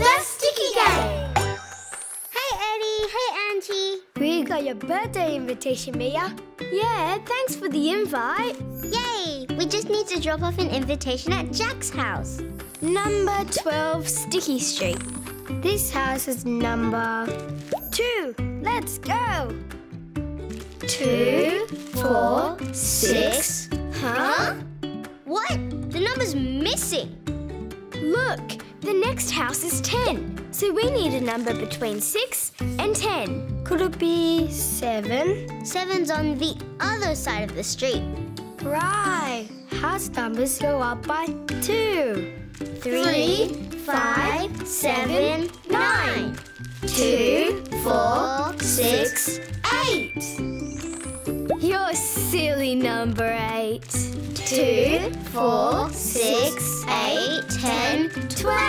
The Stickie Gang! Hey, Eddie. Hey, Angie. We got your birthday invitation, Mia. Yeah, thanks for the invite. Yay! We just need to drop off an invitation at Jack's house. Number 12 Stickie Street. This house is number two. Let's go. Two, four, six. Huh? What? The number's missing. Look, the next house is 10. So we need a number between 6 and 10. Could it be 7? Seven's on the other side of the street. Right. House numbers go up by 2. Three, five, seven, nine. Two, Four, six, eight. You're silly, number 8. Two, four, six, eight, ten, twelve.